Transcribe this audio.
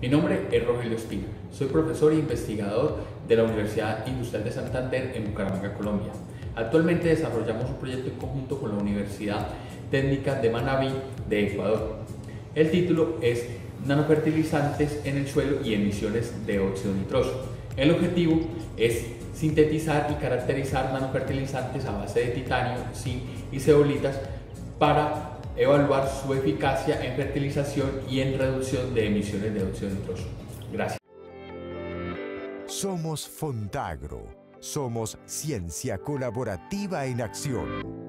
Mi nombre es Rogelio Espina, soy profesor e investigador de la Universidad Industrial de Santander en Bucaramanga, Colombia. Actualmente desarrollamos un proyecto en conjunto con la Universidad Técnica de Manabí de Ecuador. El título es Nanofertilizantes en el suelo y emisiones de óxido nitroso. El objetivo es sintetizar y caracterizar nanofertilizantes a base de titanio, zinc y ceolitas para evaluar su eficacia en fertilización y en reducción de emisiones de óxido nitroso. Gracias. Somos Fontagro. Somos ciencia colaborativa en acción.